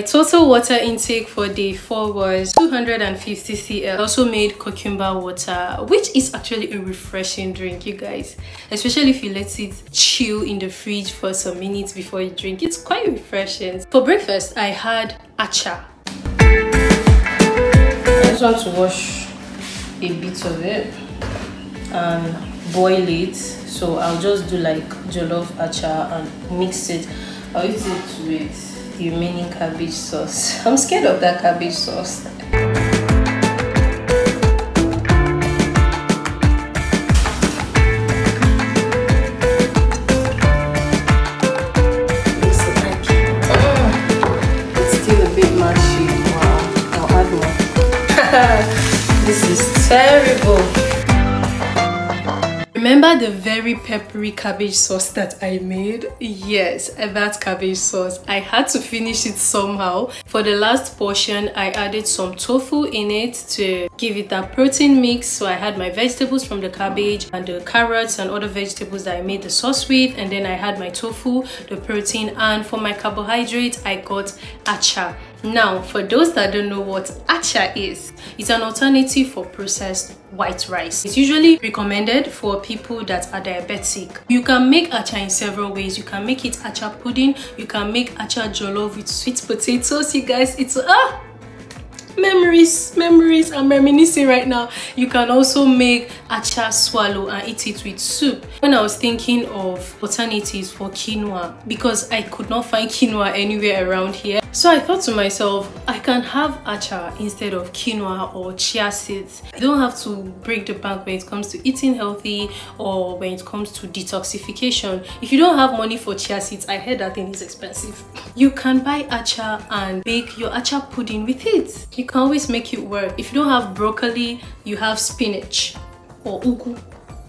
my total water intake for day four was 250 cl. I also made cucumber water, which is actually a refreshing drink, you guys. Especially if you let it chill in the fridge for some minutes before you drink. It's quite refreshing. For breakfast, I had acha. I just want to wash a bit of it and boil it. So I'll just do like jollof acha and mix it. I'll eat it with the remaining cabbage sauce. I'm scared of that cabbage sauce. It's still a bit marchy. Wow. I'll add more. This is terrible. Remember the very peppery cabbage sauce that I made? Yes, that cabbage sauce. I had to finish it somehow. For the last portion, I added some tofu in it to give it that protein mix. So I had my vegetables from the cabbage and the carrots and other vegetables that I made the sauce with. And then I had my tofu, the protein. And for my carbohydrate, I got acha. Now, for those that don't know what acha is, it's an alternative for processed white rice. It's usually recommended for people that are diabetic. You can make acha in several ways. You can make it acha pudding, you can make acha jollof with sweet potatoes. You guys, it's ah memories memories i'm reminiscing right now you can also make acha swallow and eat it with soup when i was thinking of alternatives for quinoa because i could not find quinoa anywhere around here so I thought to myself, I can have acha instead of quinoa or chia seeds. I don't have to break the bank when it comes to eating healthy or when it comes to detoxification. If you don't have money for chia seeds, I heard that thing is expensive. You can buy acha and bake your acha pudding with it. You can always make it work. If you don't have broccoli, you have spinach or ugu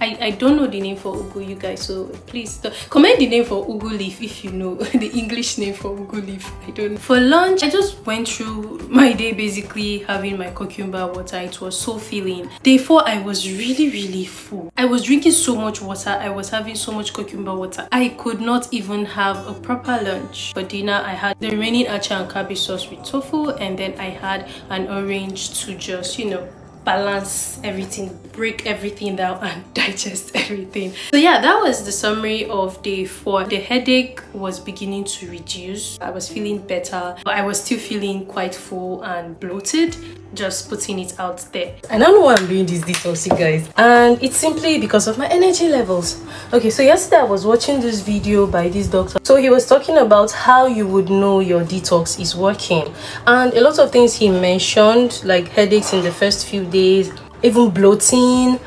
I, I don't know the name for ugu, you guys, so please comment the name for ugu leaf if you know the English name for ugu leaf. I don't know. For lunch, I just went through my day basically having my cucumber water. It was so filling. Day four, I was really, really full. I was drinking so much water. I was having so much cucumber water. I could not even have a proper lunch. For dinner, I had the remaining acha and cabbage sauce with tofu, and then I had an orange to just, you know, balance everything break everything down and digest everything. So yeah that was the summary of day four. The headache was beginning to reduce. I was feeling better but i was still feeling quite full and bloated just putting it out there. I don't know why i'm doing this detox guys. And it's simply because of my energy levels. Okay so yesterday i was watching this video by this doctor. So he was talking about how you would know your detox is working. And a lot of things he mentioned like headaches in the first few days even bloating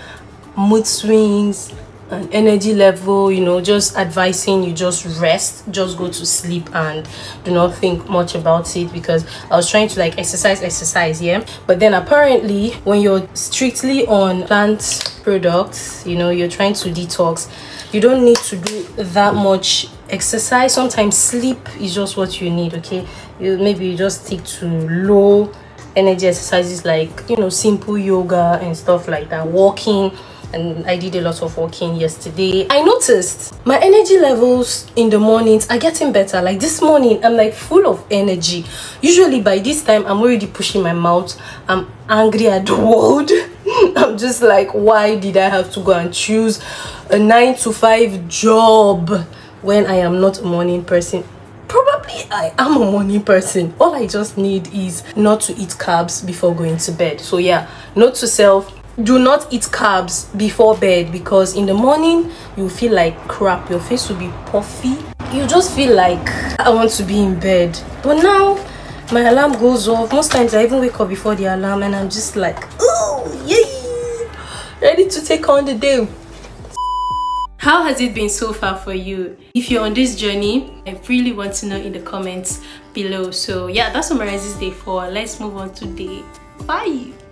mood swings and energy level you know just advising you just rest just go to sleep and do not think much about it because i was trying to like exercise exercise yeah? But then apparently when you're strictly on plant products you know you're trying to detox you don't need to do that much exercise. Sometimes sleep is just what you need okay? You maybe you just stick to low energy exercises like you know simple yoga and stuff like that walking and I did a lot of walking yesterday. I noticed my energy levels in the mornings are getting better. Like this morning, I'm like full of energy. Usually by this time, I'm already pushing my mouth. I'm angry at the world. I'm just like, why did I have to go and choose a 9 to 5 job when I am not a morning person? I am a morning person. All I just need is not to eat carbs before going to bed. So yeah, note to self, do not eat carbs before bed because in the morning you feel like crap. Your face will be puffy. You just feel like i want to be in bed. But now my alarm goes off. Most times i even wake up before the alarm and i'm just like oh yay. Ready to take on the day how has it been so far for you? If you're on this journey i really want to know in the comments below. So yeah that summarizes day four. Let's move on to day five